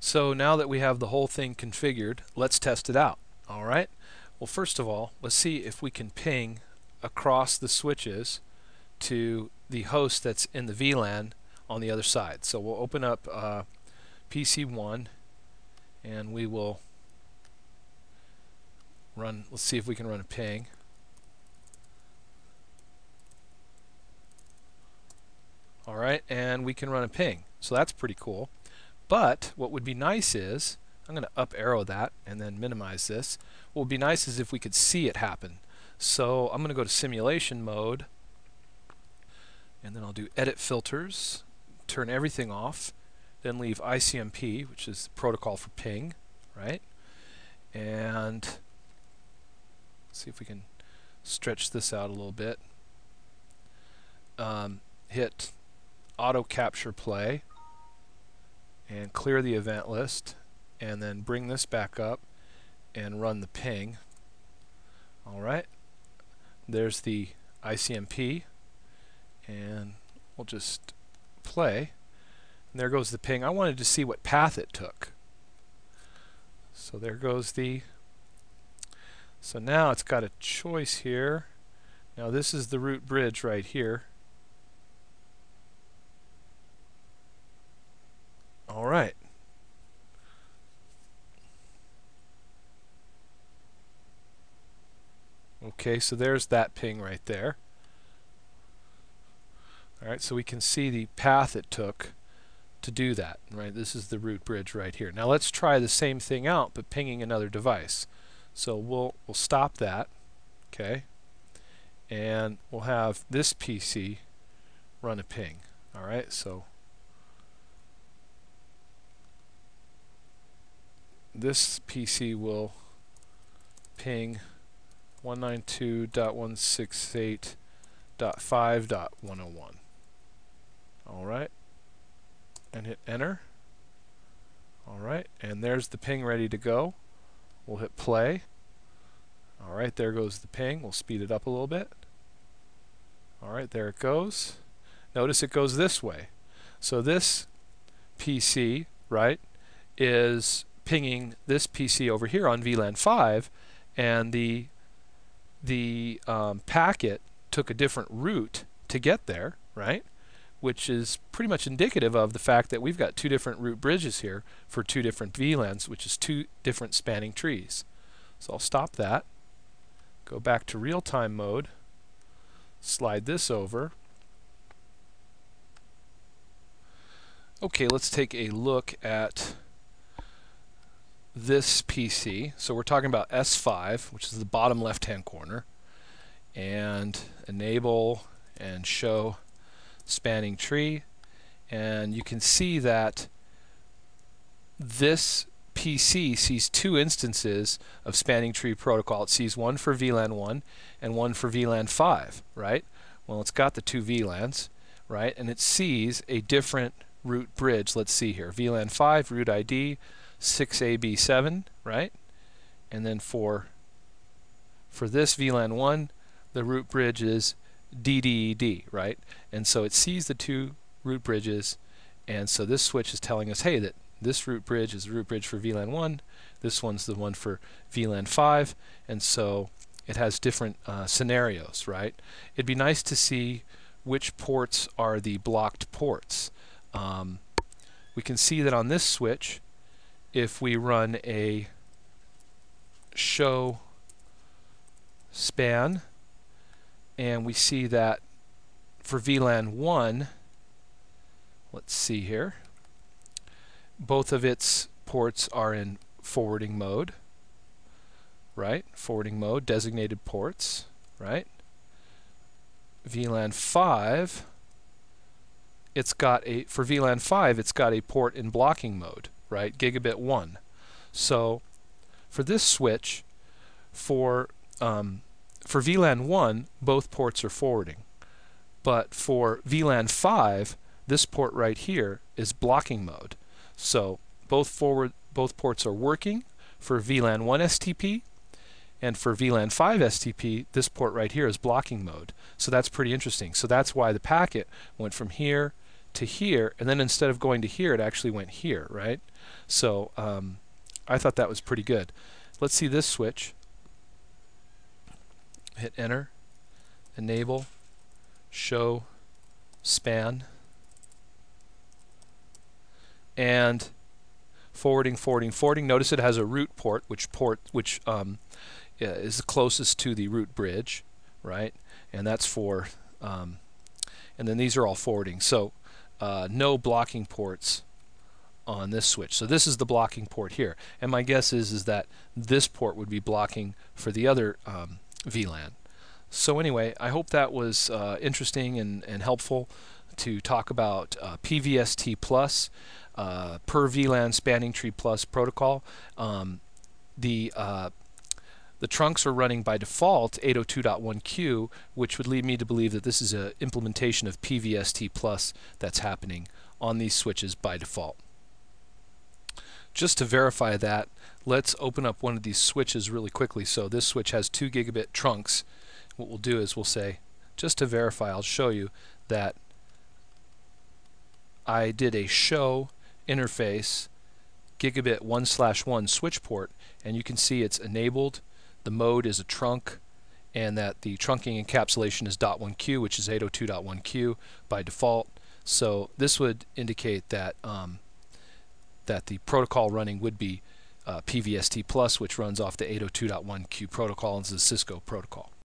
So now that we have the whole thing configured, let's test it out. All right. Well, first of all, let's see if we can ping across the switches to the host that's in the VLAN on the other side. So we'll open up uh, PC1 and we will run, let's see if we can run a ping. Alright, and we can run a ping. So that's pretty cool. But what would be nice is, I'm going to up arrow that and then minimize this. What would be nice is if we could see it happen. So I'm going to go to simulation mode and then I'll do edit filters, turn everything off, then leave ICMP, which is protocol for ping, right? And see if we can stretch this out a little bit. Um, hit auto capture play and clear the event list and then bring this back up and run the ping. Alright, there's the ICMP and we'll just play. And there goes the ping. I wanted to see what path it took. So there goes the so now it's got a choice here. Now this is the root bridge right here. All right. Okay, so there's that ping right there. All right, so we can see the path it took to do that. Right, this is the root bridge right here. Now let's try the same thing out, but pinging another device. So we'll we'll stop that. Okay, and we'll have this PC run a ping. All right, so this PC will ping 192.168.5.101. All right, and hit enter. All right, and there's the ping ready to go. We'll hit play. All right, there goes the ping. We'll speed it up a little bit. All right, there it goes. Notice it goes this way. So this PC, right, is pinging this PC over here on VLAN 5, and the the um, packet took a different route to get there, right? Which is pretty much indicative of the fact that we've got two different root bridges here for two different VLANs, which is two different spanning trees. So I'll stop that, go back to real-time mode, slide this over. Okay, let's take a look at this PC. So we're talking about S5, which is the bottom left-hand corner, and enable and show spanning tree. And you can see that this PC sees two instances of spanning tree protocol. It sees one for VLAN 1 and one for VLAN 5, right? Well, it's got the two VLANs, right? And it sees a different root bridge. Let's see here. VLAN 5, root ID, 6AB7, right? And then for for this VLAN 1, the root bridge is DDED, right? And so it sees the two root bridges, and so this switch is telling us, hey, that this root bridge is the root bridge for VLAN 1, this one's the one for VLAN 5, and so it has different uh, scenarios, right? It'd be nice to see which ports are the blocked ports. Um, we can see that on this switch, if we run a show span and we see that for VLAN 1 let's see here both of its ports are in forwarding mode right? Forwarding mode designated ports right? VLAN 5 it's got a for VLAN 5 it's got a port in blocking mode right? Gigabit 1. So for this switch, for um, for VLAN 1, both ports are forwarding. But for VLAN 5, this port right here is blocking mode. So both forward both ports are working for VLAN 1 STP and for VLAN 5 STP, this port right here is blocking mode. So that's pretty interesting. So that's why the packet went from here to here, and then instead of going to here, it actually went here, right? So um, I thought that was pretty good. Let's see this switch. Hit enter, enable, show, span, and forwarding, forwarding, forwarding. Notice it has a root port, which port which um, is closest to the root bridge, right? And that's for, um, and then these are all forwarding. So uh, no blocking ports on this switch. So this is the blocking port here. And my guess is, is that this port would be blocking for the other um, VLAN. So anyway, I hope that was uh, interesting and, and helpful to talk about uh, PVST plus uh, per VLAN spanning tree plus protocol. Um, the uh, the trunks are running by default 802.1q, which would lead me to believe that this is an implementation of PVST plus that's happening on these switches by default. Just to verify that, let's open up one of these switches really quickly. So this switch has 2 gigabit trunks. What we'll do is we'll say, just to verify, I'll show you that I did a show interface gigabit 1 slash 1 switch port and you can see it's enabled the mode is a trunk and that the trunking encapsulation is .1q which is 802.1q by default so this would indicate that um, that the protocol running would be uh, PVST plus, which runs off the 802.1q protocol and is a Cisco protocol.